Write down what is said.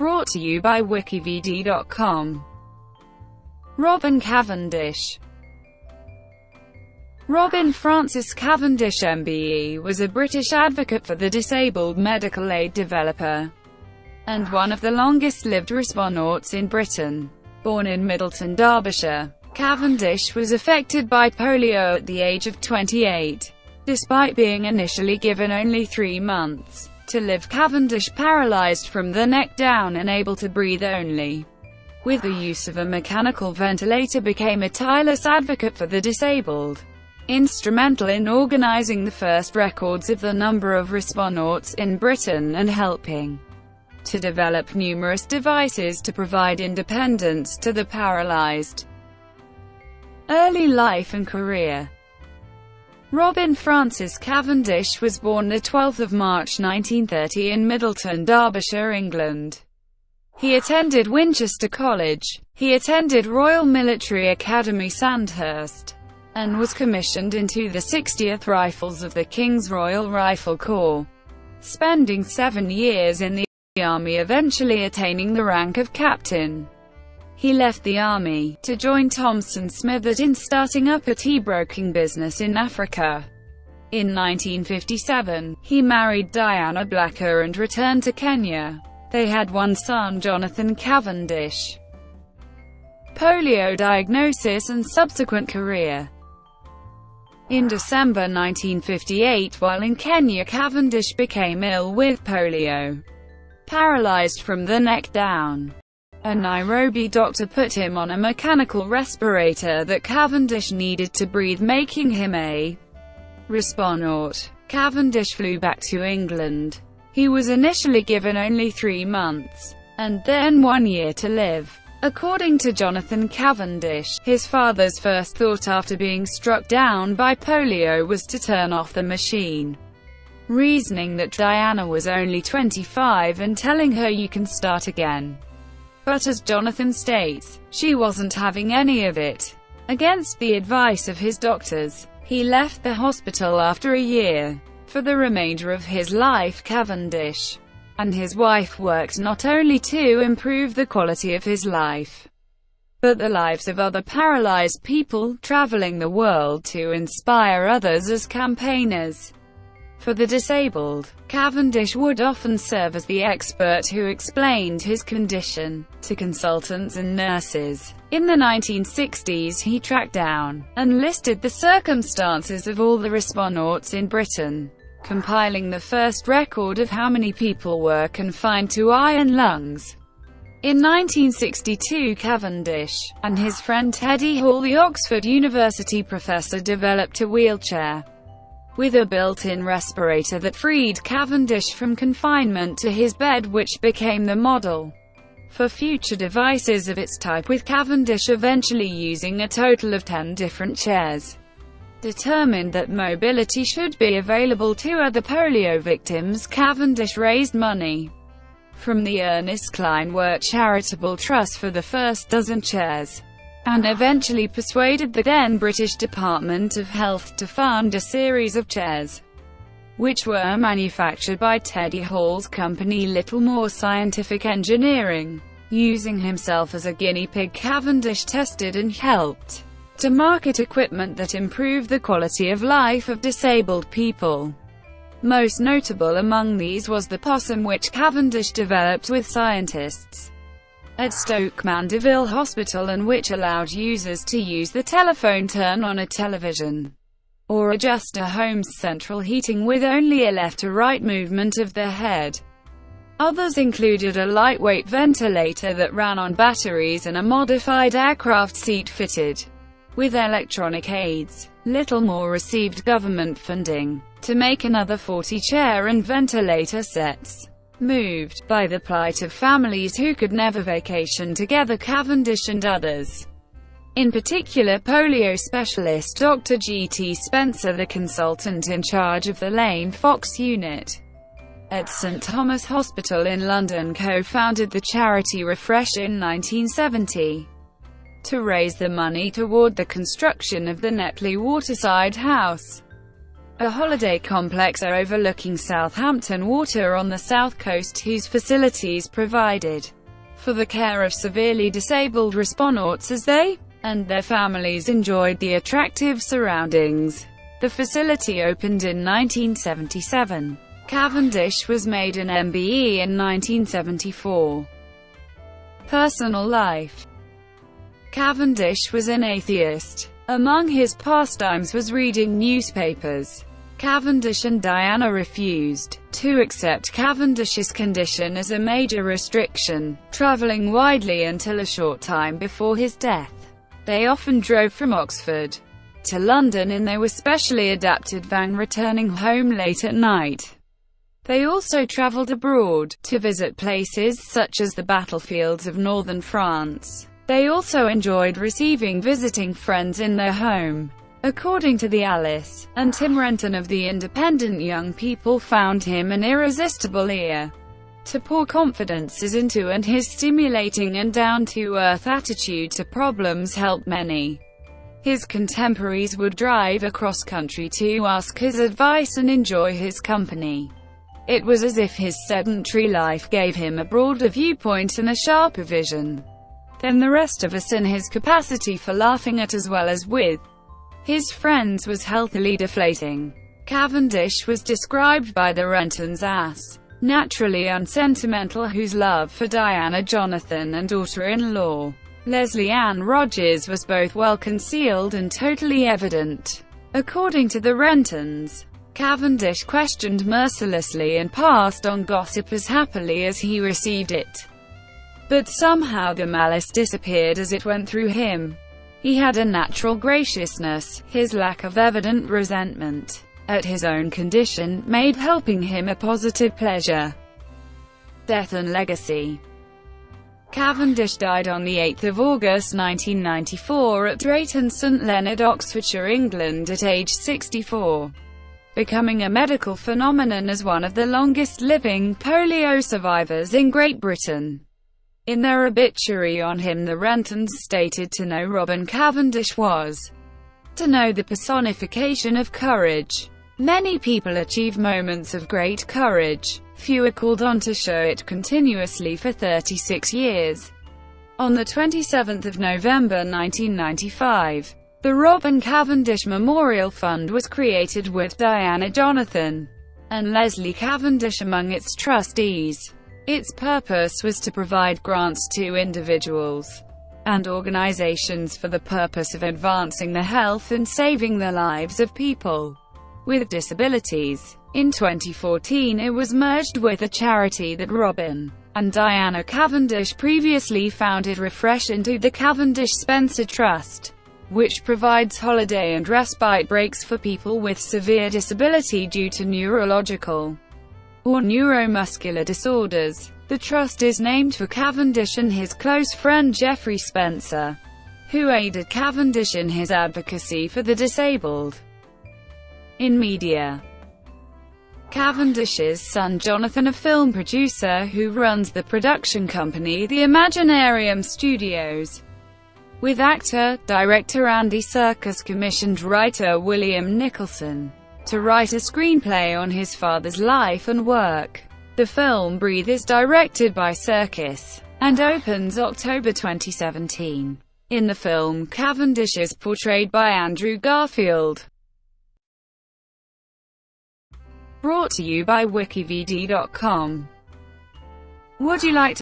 Brought to you by wikividi.com. Robin Cavendish Robin Francis Cavendish MBE was a British advocate for the disabled medical aid developer, and one of the longest-lived responauts in Britain. Born in Middleton, Derbyshire, Cavendish was affected by polio at the age of 28. Despite being initially given only three months to live Cavendish paralysed from the neck down and able to breathe only. With the use of a mechanical ventilator became a tireless advocate for the disabled. Instrumental in organizing the first records of the number of responauts in Britain and helping to develop numerous devices to provide independence to the paralyzed. Early life and career Robin Francis Cavendish was born 12 March 1930 in Middleton, Derbyshire, England. He attended Winchester College. He attended Royal Military Academy Sandhurst and was commissioned into the 60th Rifles of the King's Royal Rifle Corps, spending seven years in the army eventually attaining the rank of captain. He left the army, to join Thomson Smithers in starting up a tea-broking business in Africa. In 1957, he married Diana Blacker and returned to Kenya. They had one son Jonathan Cavendish. Polio diagnosis and subsequent career in December 1958 while in Kenya Cavendish became ill with polio. Paralyzed from the neck down. A Nairobi doctor put him on a mechanical respirator that Cavendish needed to breathe making him a responaut. Cavendish flew back to England. He was initially given only three months, and then one year to live. According to Jonathan Cavendish, his father's first thought after being struck down by polio was to turn off the machine, reasoning that Diana was only 25 and telling her you can start again. But as Jonathan states, she wasn't having any of it. Against the advice of his doctors, he left the hospital after a year. For the remainder of his life Cavendish and his wife worked not only to improve the quality of his life, but the lives of other paralyzed people, traveling the world to inspire others as campaigners. For the disabled, Cavendish would often serve as the expert who explained his condition to consultants and nurses. In the 1960s he tracked down and listed the circumstances of all the responauts in Britain compiling the first record of how many people were confined to iron lungs. In 1962 Cavendish, and his friend Teddy Hall the Oxford University professor developed a wheelchair with a built-in respirator that freed Cavendish from confinement to his bed which became the model for future devices of its type with Cavendish eventually using a total of 10 different chairs. Determined that mobility should be available to other polio victims, Cavendish raised money from the Ernest Kleinwort Charitable Trust for the first dozen chairs, and eventually persuaded the then British Department of Health to fund a series of chairs, which were manufactured by Teddy Hall's company Littlemore Scientific Engineering. Using himself as a guinea pig Cavendish tested and helped to market equipment that improved the quality of life of disabled people. Most notable among these was the possum which Cavendish developed with scientists at Stoke Mandeville Hospital and which allowed users to use the telephone turn on a television or adjust a home's central heating with only a left-to-right movement of the head. Others included a lightweight ventilator that ran on batteries and a modified aircraft seat fitted with electronic aids. Littlemore received government funding to make another 40 chair and ventilator sets. Moved by the plight of families who could never vacation together Cavendish and others. In particular polio specialist Dr. G.T. Spencer the consultant in charge of the Lane Fox unit at St Thomas Hospital in London co-founded the charity Refresh in 1970 to raise the money toward the construction of the Netley Waterside House. A holiday complex overlooking Southampton Water on the south coast whose facilities provided for the care of severely disabled responauts as they and their families enjoyed the attractive surroundings. The facility opened in 1977. Cavendish was made an MBE in 1974. Personal life Cavendish was an atheist. Among his pastimes was reading newspapers. Cavendish and Diana refused to accept Cavendish's condition as a major restriction, travelling widely until a short time before his death. They often drove from Oxford to London in their specially adapted van returning home late at night. They also travelled abroad, to visit places such as the battlefields of northern France. They also enjoyed receiving visiting friends in their home. According to the Alice and Tim Renton of The Independent young people found him an irresistible ear to pour confidences into and his stimulating and down-to-earth attitude to problems helped many. His contemporaries would drive across country to ask his advice and enjoy his company. It was as if his sedentary life gave him a broader viewpoint and a sharper vision than the rest of us and his capacity for laughing at as well as with his friends was healthily deflating. Cavendish was described by the Rentons as naturally unsentimental whose love for Diana Jonathan and daughter-in-law Leslie Ann Rogers was both well concealed and totally evident. According to the Rentons, Cavendish questioned mercilessly and passed on gossip as happily as he received it. But somehow the malice disappeared as it went through him. He had a natural graciousness, his lack of evident resentment at his own condition made helping him a positive pleasure. Death and legacy Cavendish died on 8 August 1994 at Drayton St Leonard, Oxfordshire, England at age 64, becoming a medical phenomenon as one of the longest-living polio survivors in Great Britain. In their obituary on him the Rentons stated to know Robin Cavendish was to know the personification of courage. Many people achieve moments of great courage. Few are called on to show it continuously for 36 years. On the 27th of November 1995, the Robin Cavendish Memorial Fund was created with Diana Jonathan and Leslie Cavendish among its trustees. Its purpose was to provide grants to individuals and organizations for the purpose of advancing the health and saving the lives of people with disabilities. In 2014 it was merged with a charity that Robin and Diana Cavendish previously founded Refresh into the Cavendish Spencer Trust, which provides holiday and respite breaks for people with severe disability due to neurological or neuromuscular disorders. The trust is named for Cavendish and his close friend Geoffrey Spencer, who aided Cavendish in his advocacy for the disabled. In media Cavendish's son Jonathan a film producer who runs the production company The Imaginarium Studios, with actor, director Andy Serkis commissioned writer William Nicholson to write a screenplay on his father's life and work. The film Breathe is directed by Serkis, and opens October 2017. In the film, Cavendish is portrayed by Andrew Garfield. Brought to you by Wikividi.com. Would you like to